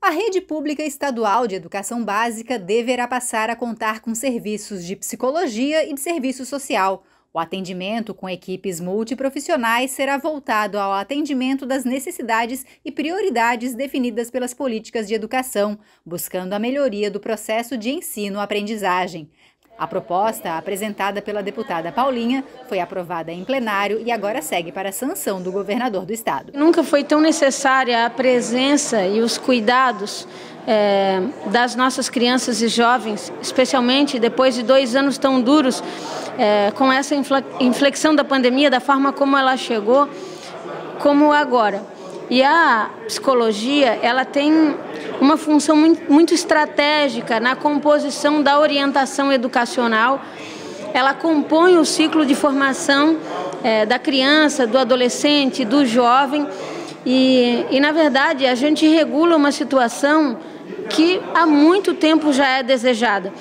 A rede pública estadual de educação básica deverá passar a contar com serviços de psicologia e de serviço social. O atendimento com equipes multiprofissionais será voltado ao atendimento das necessidades e prioridades definidas pelas políticas de educação, buscando a melhoria do processo de ensino-aprendizagem. A proposta, apresentada pela deputada Paulinha, foi aprovada em plenário e agora segue para a sanção do governador do estado. Nunca foi tão necessária a presença e os cuidados é, das nossas crianças e jovens, especialmente depois de dois anos tão duros, é, com essa inflexão da pandemia, da forma como ela chegou, como agora. E a psicologia, ela tem uma função muito estratégica na composição da orientação educacional. Ela compõe o ciclo de formação é, da criança, do adolescente, do jovem. E, e, na verdade, a gente regula uma situação que há muito tempo já é desejada.